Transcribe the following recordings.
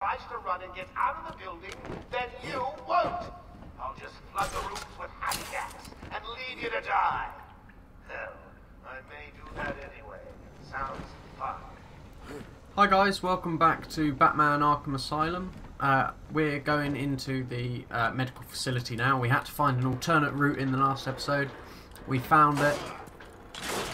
tries to run and get out of the building, then you won't. I'll just flood the rooms with hot gas and leave you to die. Hell, I may do that anyway. Sounds fun. Hi guys, welcome back to Batman Arkham Asylum. Uh, we're going into the uh, medical facility now. We had to find an alternate route in the last episode. We found it,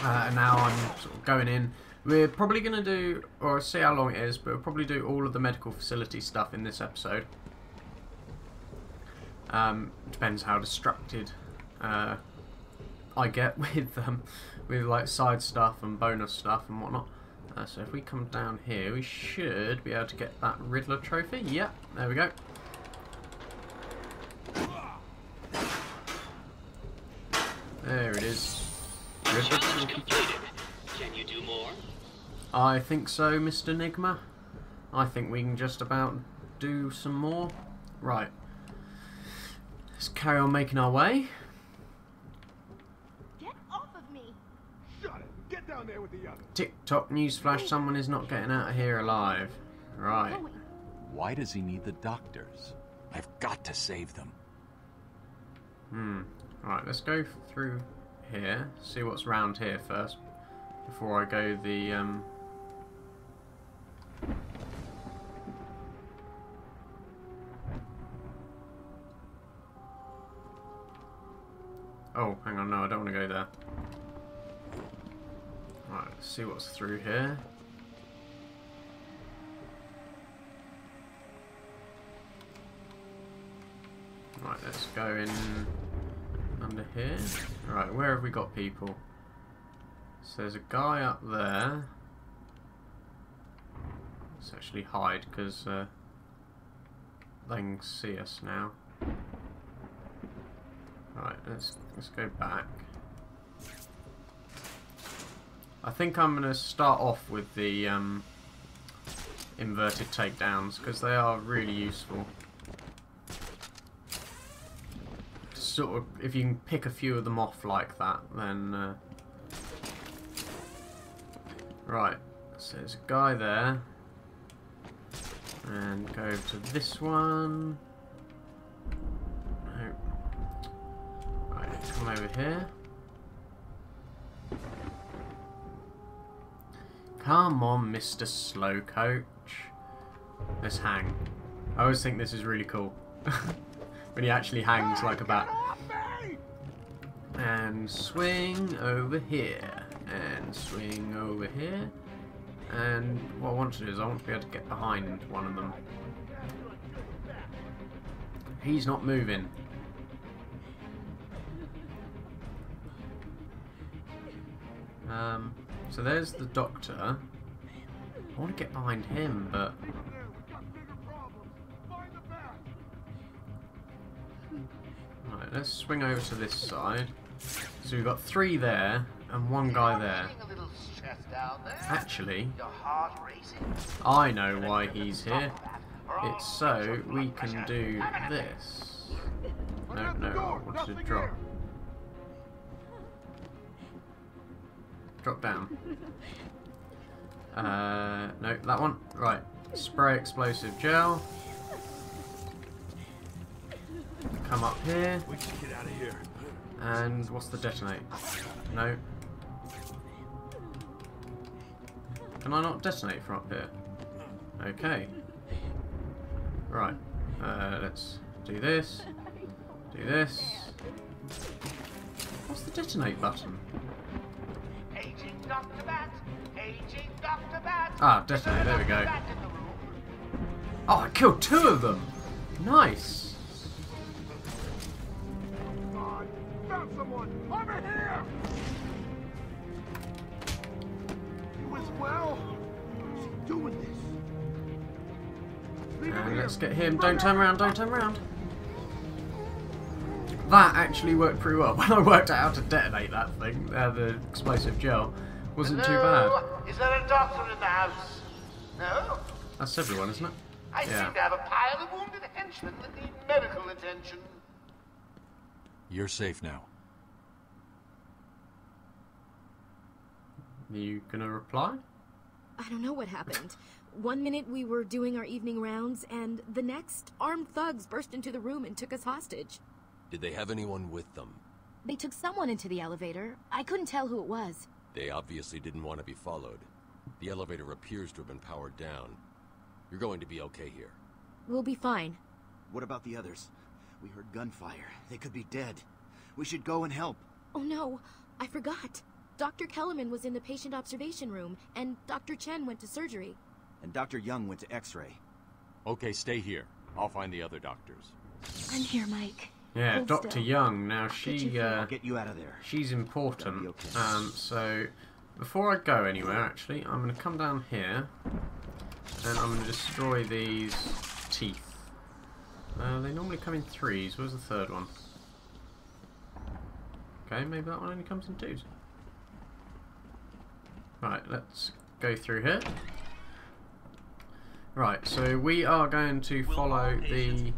uh, and now I'm sort of going in. We're probably going to do, or see how long it is, but we'll probably do all of the medical facility stuff in this episode. Um, depends how distracted uh, I get with um, with like side stuff and bonus stuff and whatnot. Uh, so if we come down here, we should be able to get that Riddler trophy. Yep, there we go. There it is. Riddler trophy. Completed. Can you do more? I think so, Mr. Nigma. I think we can just about do some more. Right. Let's carry on making our way. Get off of me! Shut it! Get down there with the others! Tick tock newsflash, someone is not getting out of here alive. Right. Why does he need the doctors? I've got to save them. Hmm. Alright, let's go through here, see what's round here first, before I go the, um... Oh, hang on, no, I don't want to go there. Right, let's see what's through here. Right, let's go in under here. Right, where have we got people? So there's a guy up there. Let's actually hide because uh, they can see us now. Right, let's let's go back. I think I'm going to start off with the um, inverted takedowns because they are really useful. sort of if you can pick a few of them off like that, then uh, right. So there's a guy there, and go to this one. No. Right, come over here. Come on, Mr. Slow Coach. Let's hang. I always think this is really cool. when he actually hangs like a bat. And swing over here. And swing over here. And what I want to do is I want to be able to get behind one of them. He's not moving. Um, so there's the doctor. I want to get behind him, but Right, let's swing over to this side. So we've got three there and one guy there. Feeling a little stressed out there? Actually, Your heart racing? I know why he's here. It's so we can do this. No, no, I wanted to drop. Drop down. Uh, no, that one. Right. Spray explosive gel. Come up here. We should get out of here. And what's the detonate? No. Can I not detonate from up here? Okay. Right. Uh, let's do this. Do this. What's the detonate button? Aging Dr. Bat! Aging Dr. Bat! Ah, detonate. There we go. Bat in the room. Oh, I killed two of them! Nice! God, found someone! Over here! Let's get him. Don't turn around, don't turn around. That actually worked pretty well. When I worked out how to detonate that thing, uh, the explosive gel, wasn't too bad. Is there a doctor in the house? No? That's everyone, isn't it? I Yeah. seem to have a pile of wounded henchmen that need medical attention. You're safe now. Are You gonna reply? I don't know what happened. One minute we were doing our evening rounds, and the next, armed thugs burst into the room and took us hostage. Did they have anyone with them? They took someone into the elevator. I couldn't tell who it was. They obviously didn't want to be followed. The elevator appears to have been powered down. You're going to be okay here. We'll be fine. What about the others? We heard gunfire. They could be dead. We should go and help. Oh no, I forgot. Dr. Kellerman was in the patient observation room, and Dr. Chen went to surgery. And Dr. Young went to X-ray. Okay, stay here. I'll find the other doctors. I'm here, Mike. Yeah, Hold Doctor still. Young. Now get you she uh, I'll get you out of there. she's important. Be okay. Um, so before I go anywhere, actually, I'm going to come down here and I'm going to destroy these teeth. Uh, they normally come in threes. Where's the third one? Okay, maybe that one only comes in twos. Right, let's go through here. Right, so we are going to Will follow the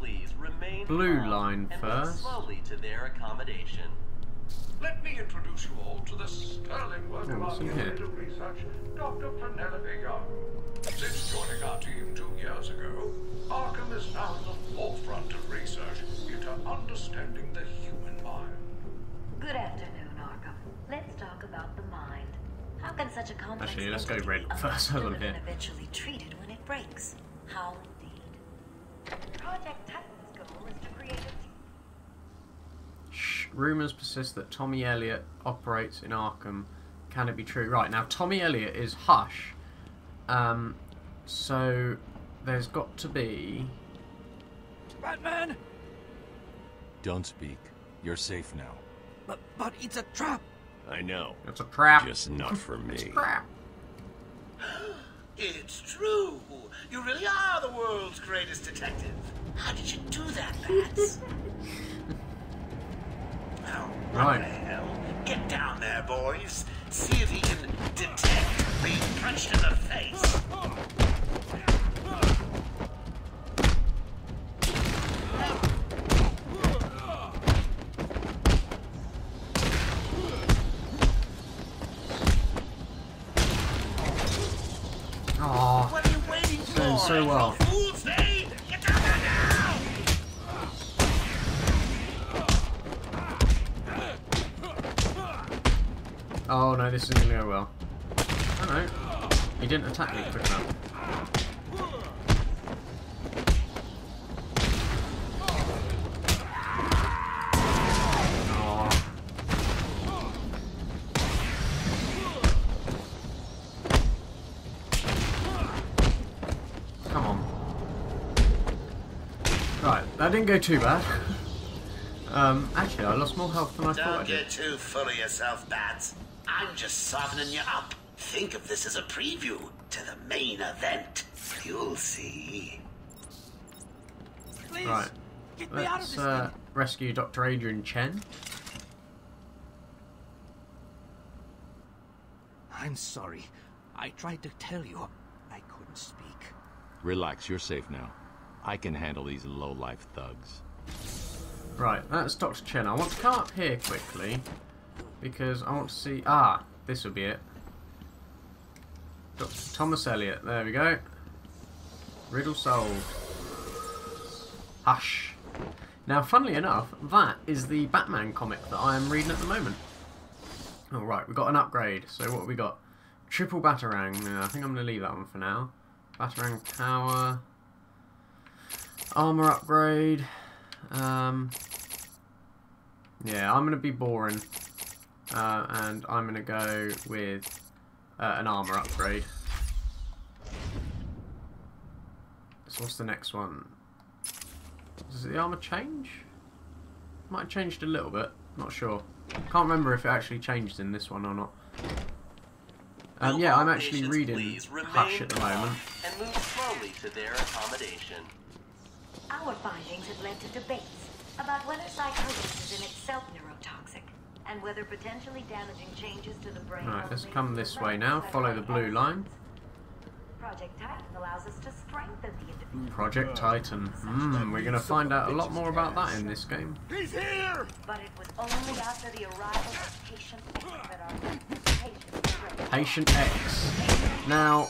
blue line first. slowly to their. Let me introduce you all to the sterling work of our in here? research, Dr. Penelope Young. Since joining our team two years ago, Arkham is now at the forefront of research into understanding the human mind. Good afternoon, Arkham. Let's talk about the mind. How can such a complex Actually, let's go red first, while I'm understood and here. eventually treated when breaks? How indeed. Project Titan's goal is to create a Shh, rumours persist that Tommy Elliot operates in Arkham. Can it be true? Right, now Tommy Elliot is Hush. Um, so there's got to be. Batman! Don't speak. You're safe now. But, but it's a trap! I know. It's a trap. Just not for me. Trap. It's true. You really are the world's greatest detective. How did you do that, Bats? oh, what Right. the hell? Get down there, boys. See if he can detect being punched in the face. April well. Oh no, this isn't going to go well. Oh no. He didn't attack me quick enough. That didn't go too bad. um, actually, I lost more health than I thought I Don't get too full of yourself, Bats. I'm just softening you up. Think of this as a preview to the main event. You'll see. Please! Right. Get me out of Let's this uh, thing! rescue Dr. Adrian Chen. I'm sorry. I tried to tell you. I couldn't speak. Relax, you're safe now. I can handle these low-life thugs. Right, that's Dr. Chen. I want to come up here quickly because I want to see. Ah, this will be it. Dr. Thomas Elliot. There we go. Riddle solved. Hush. Now, funnily enough, that is the Batman comic that I am reading at the moment. Alright, we've got an upgrade. So, what we got? Triple Batarang. Now, I think I'm going to leave that one for now. Batarang Tower. Armor upgrade. Um, yeah, I'm going to be boring. Uh, and I'm going to go with uh, an armor upgrade. So what's the next one? Does the armor change? Might have changed a little bit. Not sure. Can't remember if it actually changed in this one or not. Um, yeah, I'm actually reading Hush at the moment. And move slowly to their accommodation. Our findings have led to debates about whether psychosis is in itself neurotoxic and whether potentially damaging changes to the brain. Right, let's come this way now. Follow the blue line. Project Titan allows us to strengthen the individual, Project Titan. Hmm, we're going to find out a lot more about that in this game. He's here! but it was only after the arrival of Patient X that our patients were. Patient X. Now,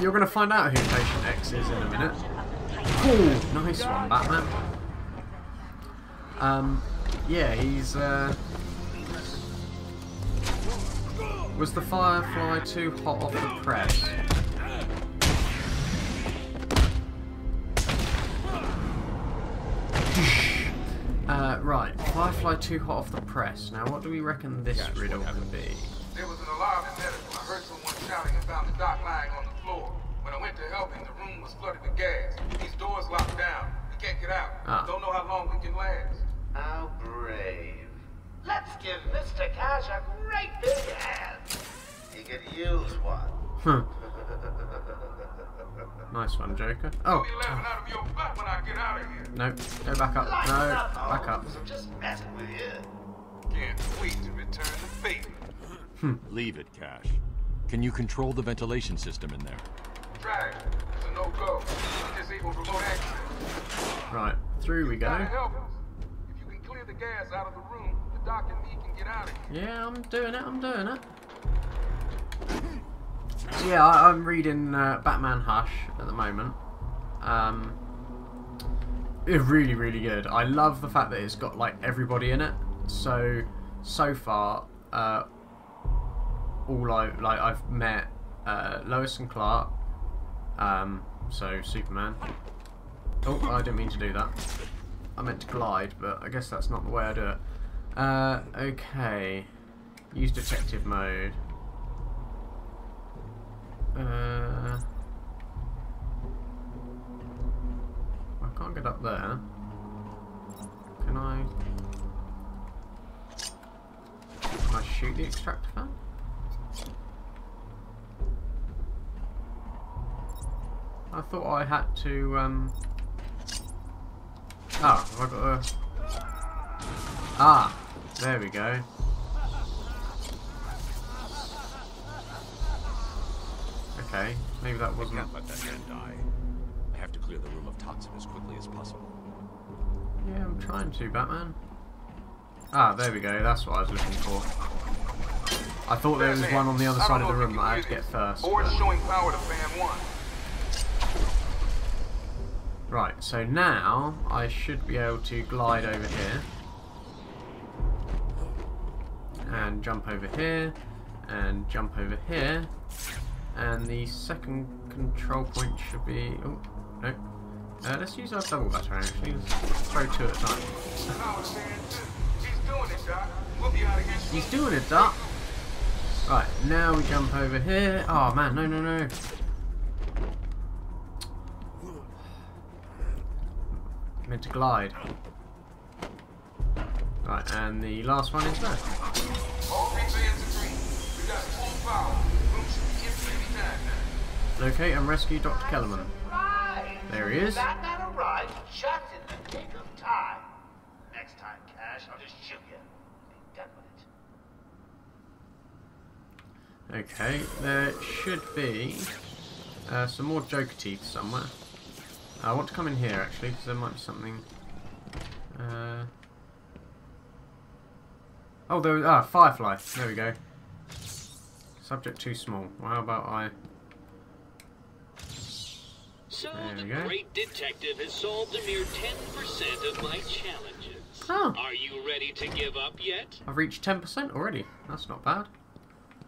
You're going to find out who Patient X is in a minute. Cool, nice one, Batman. Um, yeah, he's. Uh, was the Firefly too hot off the press? Uh, right, Firefly too hot off the press. Now, what do we reckon this riddle could be? Can't get out. Ah. Don't know how long we can last. How brave. Let's give Mr. Cash a great big hand. He could use one. Huh. Nice one, Joker. Oh, Be laughing out of your butt when I get out of here. no, go back up. Lighten No, up, back up. Holmes. I'm just messing with you. Can't wait to return the favor. Leave it, Cash. Can you control the ventilation system in there? Try it. It's a no-go. Disable remote access. Right, through we go. If you can clear the gas out of the room, the doc and me can get out of here. Yeah, I'm doing it, I'm doing it. So yeah, I, I'm reading uh, Batman Hush at the moment. Um, it's really, really good. I love the fact that it's got like everybody in it. So, so far, uh, all I like, I've met uh, Lois and Clark. Um, so Superman. Oh, I didn't mean to do that. I meant to glide, but I guess that's not the way I do it. Uh, okay. Use detective mode. Uh, I can't get up there. Can I? Can I shoot the extractor fan? I thought I had to. Um... Ah, have I got a? Ah, there we go. Okay, maybe that wasn't. can't let that man die. I have to clear the room of toxin as quickly as possible. Yeah, I'm trying to, Batman. Ah, there we go. That's what I was looking for. I thought there was one on the other side of the room that I had to get first. But- showing power to fan one. Right, so now I should be able to glide over here. And jump over here. And jump over here. And the second control point should be... Oh, no. Uh, let's use our double batter actually. Let's throw two at a time. He's doing it, Doc. Right, now we jump over here. Oh man, no, no, no. Meant to glide. Right, and the last one is now. Locate and rescue Dr. Kellerman. There he is. Okay, there should be uh, some more Joker teeth somewhere. I want to come in here actually, because there might be something. Uh... Oh, there was ah Firefly. There we go. Subject too small. Well, how about I? So There the we go. great detective has solved a mere 10% of my challenges. Oh. Are you ready to give up yet? I've reached 10% already. That's not bad.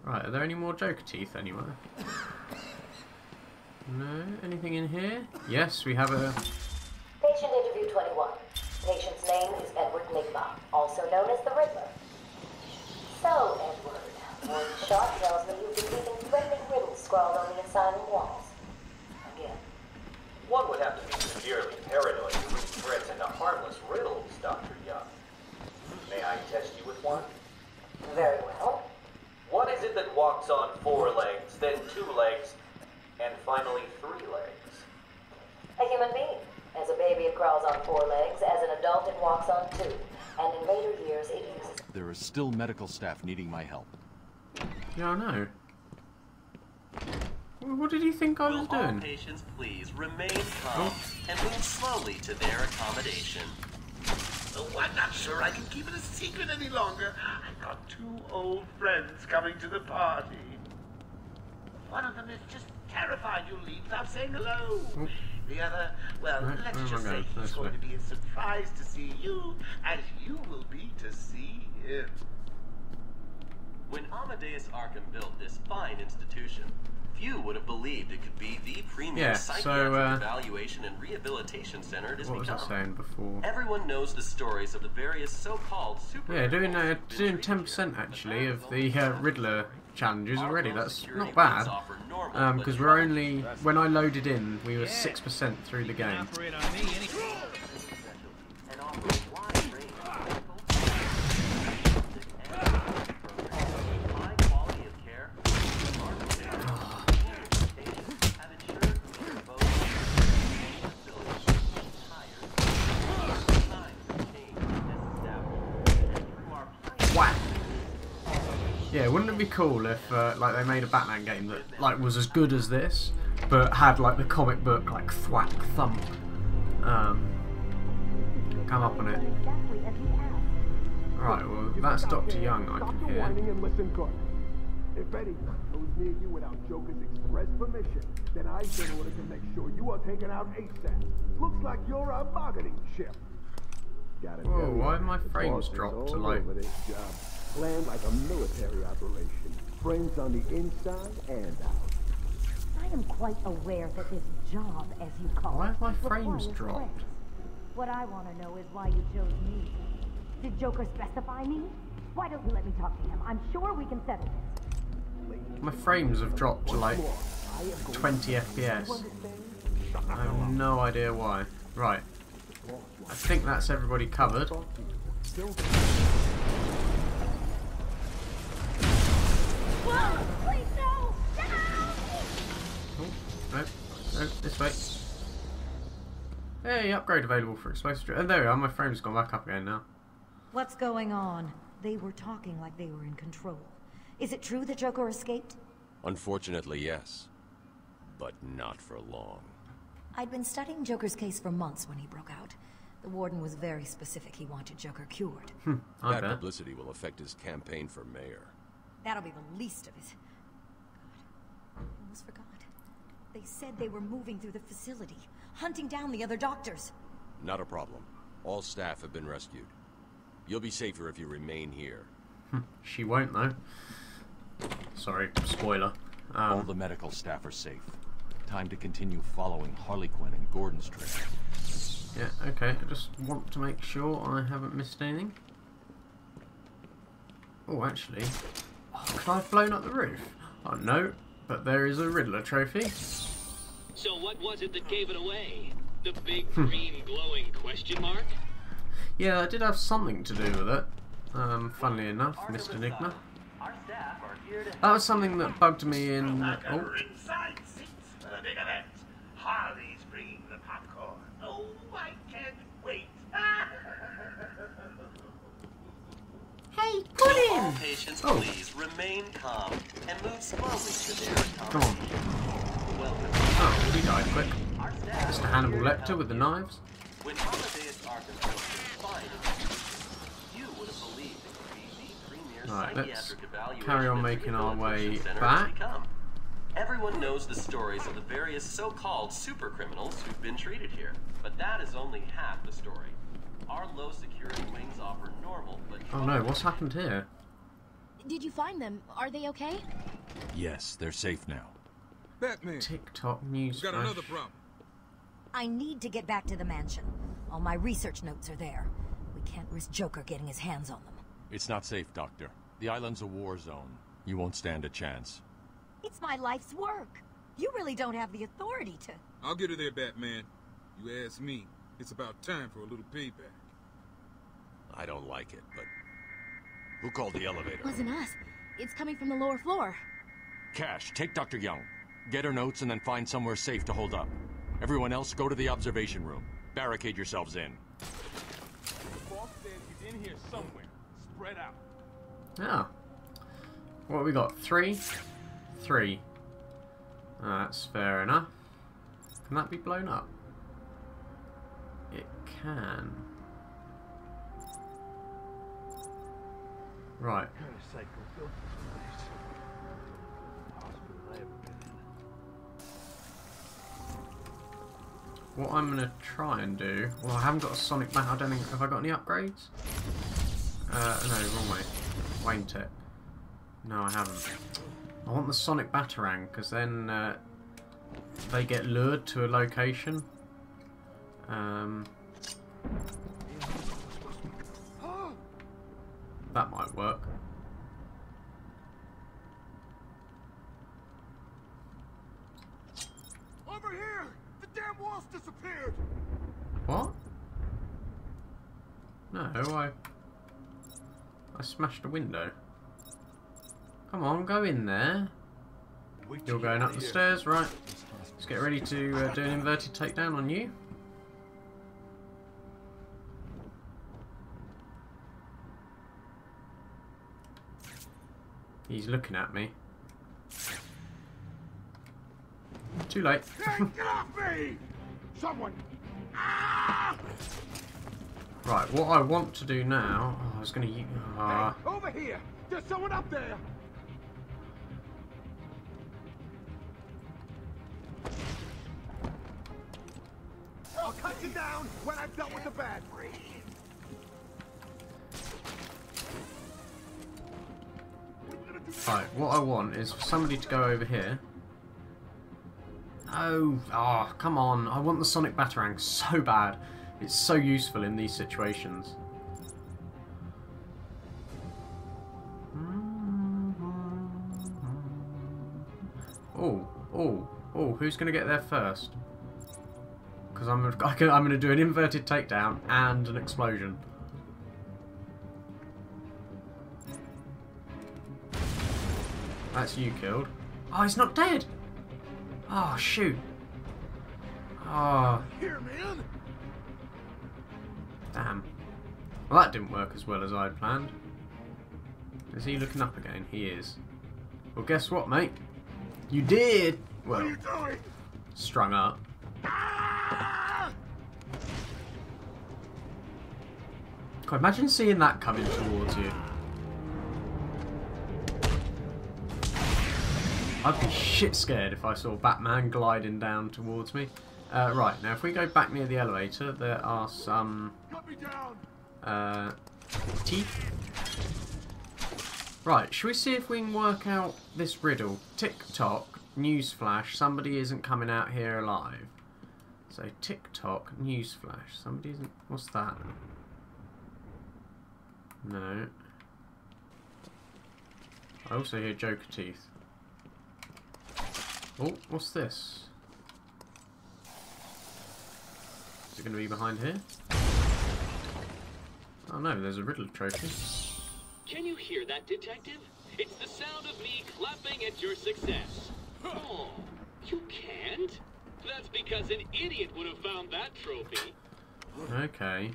Right, are there any more Joker teeth anywhere? No? Anything in here? Yes, we have a... Patient interview 21. Patient's name is Edward Nigma, also known as the Riddler. So, Edward, one shot tells me you've been leaving threatening riddles scrawled on the asylum walls. Again. One would have to be severely paranoid to read threats into harmless riddles, Dr. Young. May I test you with one? Very well. What is it that walks on four legs, then two legs, and finally three legs? A human being. As a baby, it crawls on four legs. As an adult, it walks on two. And in later years, it uses There is still medical staff needing my help. Yeah, I know. What did you think I Will was all doing? patients please remain calm oh. and move slowly to their accommodation? Oh, I'm not sure I can keep it a secret any longer. I've got two old friends coming to the party. One is just terrified you'll leave without saying hello. The other, well, Right, let's where am I just say going? he's going way. to be as surprised to see you as you will be to see him. When Amadeus Arkham built this fine institution, few would have believed it could be the premier Yeah, so, psychiatric uh, evaluation and rehabilitation center it has What was I saying before? Everyone knows the stories of the various so-called super. Yeah, doing uh, criminals who've been doing ten percent actually of the uh, Riddler challenges already. That's not bad. Normal Um, because we're only when I loaded in, we were six percent through the game. Operate on me any and offer a wide range of high quality of care. Our patients have ensured we are both facilities, tired, time change this established, and through our plan. Whack. Yeah, wouldn't it be cool if uh, like they made a Batman game that like was as good as this, but had like the comic book like thwack thump um, come up on it. Right, well that's Doctor Young I can hear. whining and listen good. If anyone goes near you without Joker's express permission, then I've been ordered to make sure you are taken out ASAP. Looks like you're a bargaining chip. Whoa, why have my frames dropped to, like- over this job. Planned like a military operation. Friends on the inside and out. I am quite aware that this job, as you call Why it, have my frames dropped? friends. What I want to know is why you chose me. Did Joker specify me? Why don't you let me talk to him? I'm sure we can settle this. My frames have dropped to like 20 FPS. I have no idea why. Right. I think that's everybody covered. Whoa! Please no! Oh, no, no, this way. Hey, upgrade available for explosive. dri- Oh, there we are. My frame's gone back up again now. What's going on? They were talking like they were in control. Is it true that Joker escaped? Unfortunately, yes. But not for long. I'd been studying Joker's case for months when he broke out. The warden was very specific he wanted Joker cured. Hmm, I Bad bet. publicity will affect his campaign for mayor. That'll be the least of it. God, I almost forgot. They said they were moving through the facility, hunting down the other doctors. Not a problem. All staff have been rescued. You'll be safer if you remain here. She won't though. Sorry, spoiler. All Um, the medical staff are safe. Time to continue following Harley Quinn and Gordon's trail. yeah, okay. I just want to make sure I haven't missed anything. Oh, actually. Could I have blown up the roof? Oh, no. But there is a Riddler trophy. So what was it that gave it away? The big Hmm. green glowing question mark? Yeah, I did have something to do with it. Um, funnily enough, Mr. Enigma. Our staff are here That was something that bugged me in. Oh, ringside seats for the big event. Harley's bringing the popcorn. Oh, I can't wait. Hey, All patients, Oh. please remain calm and move slowly to their Come on. Welcome. Oh, he died quick. Mr. Hannibal Lecter with the knives. When Amadeus Arkham fine institution, you would have believed it could be the premier Right, let's carry on making our way back. Everyone knows the stories of the various so-called super criminals who've been treated here, but that is only half the story. Our low security wings offer normal but Oh no, what's happened here? Did you find them? Are they okay? Yes, they're safe now. Batman, Tick tock news. we got flash. another problem. I need to get back to the mansion. All my research notes are there. We can't risk Joker getting his hands on them. It's not safe, Doctor. The island's a war zone. You won't stand a chance. It's my life's work. You really don't have the authority to. I'll get her there, Batman. You ask me, it's about time for a little payback. I don't like it, but... Who called the elevator? It Wasn't us. It's coming from the lower floor. Cash, take Dr. Young. Get her notes and then find somewhere safe to hold up. Everyone else, go to the observation room. Barricade yourselves in. The boss says he's in here somewhere. Spread out. Yeah. What have we got? Three? Three. That's fair enough. Can that be blown up? It can. Right. What I'm going to try and do... Well, I haven't got a sonic man. I don't think... Have I got any upgrades? Uh, no, wrong way. Won't it? No, I haven't. I want the sonic batarang, because then uh, they get lured to a location. Um, that might work. Over here! The damn wall's disappeared! What? No, I... I smashed a window. Come on, go in there. You're going up the stairs, right. Let's get ready to uh, do an inverted takedown on you. He's looking at me. Too late. Get off me! Someone! Ah! Right, what I want to do now... Oh, I was going to... Uh, Hey, over here! There's someone up there! I'll cut you down when I've dealt with the bad. Right, what I want is for somebody to go over here. Oh, oh, come on. I want the Sonic Batarang so bad. It's so useful in these situations. Oh, oh, oh, who's going to get there first? Because I'm, I'm going to do an inverted takedown and an explosion. That's you killed. Oh, he's not dead! Oh, shoot. Oh, Here, man! damn. Well, that didn't work as well as I'd planned. Is he looking up again? He is. Well, guess what, mate? You did! What are Well, you doing? strung up. Ah! God, imagine seeing that coming towards you. I'd be shit scared if I saw Batman gliding down towards me. Uh, right, now if we go back near the elevator, there are some Cut me down! uh, teeth. Right, should we see if we can work out this riddle? Tick tock, newsflash, somebody isn't coming out here alive. So tick tock, newsflash, somebody isn't. What's that? No. I also hear Joker teeth. Oh, what's this? Is it going to be behind here? Oh no, there's a riddle trophy. Can you hear that, detective? It's the sound of me clapping at your success. Oh, you can't? That's because an idiot would have found that trophy. Okay.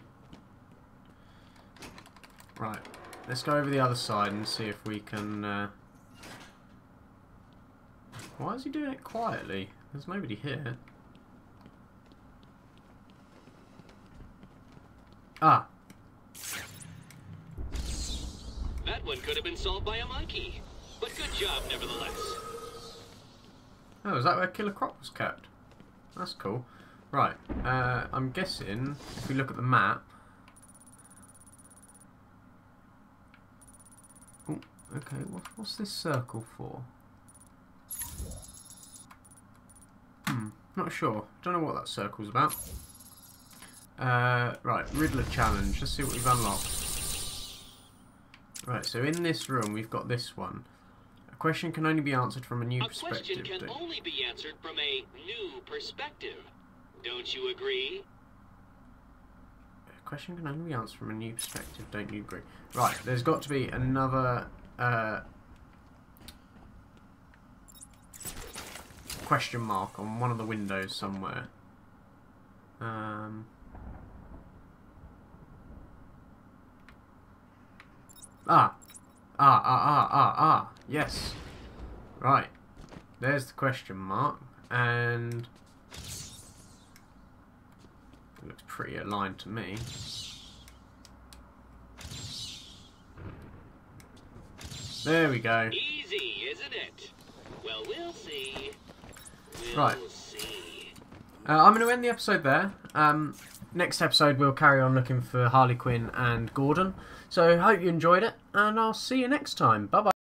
Right. Let's go over the other side and see if we can... Uh... Why is he doing it quietly? There's nobody here. Ah. That one could have been solved by a monkey. But good job, nevertheless. Oh, is that where Killer Croc was kept? That's cool. Right. Uh, I'm guessing, if we look at the map... Oh, okay. What, what's this circle for? Hmm. Not sure. Don't know what that circle's about. Uh, right, Riddler challenge. Let's see what we've unlocked. Right, so in this room we've got this one. A question can only be answered from a new A question perspective. can Don't- only be answered from a new perspective. Don't you agree? A question can only be answered from a new perspective. Don't you agree? Right, there's got to be another uh, question mark on one of the windows somewhere. Um, ah, ah, ah, ah, ah, ah. Yes. Right. There's the question mark, and it looks pretty aligned to me. There we go. Easy, isn't it? Well, we'll see. Right. Uh, I'm going to end the episode there. Um, next episode, we'll carry on looking for Harley Quinn and Gordon. So, hope you enjoyed it, and I'll see you next time. Bye bye.